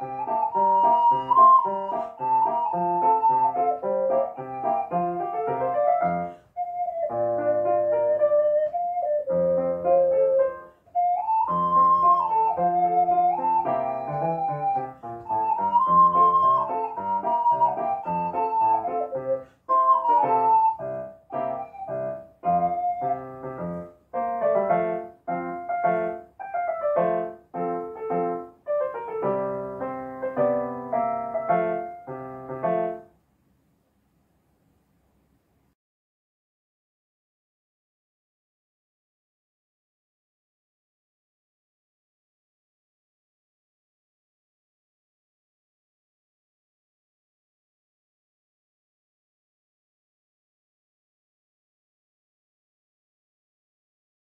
Bye.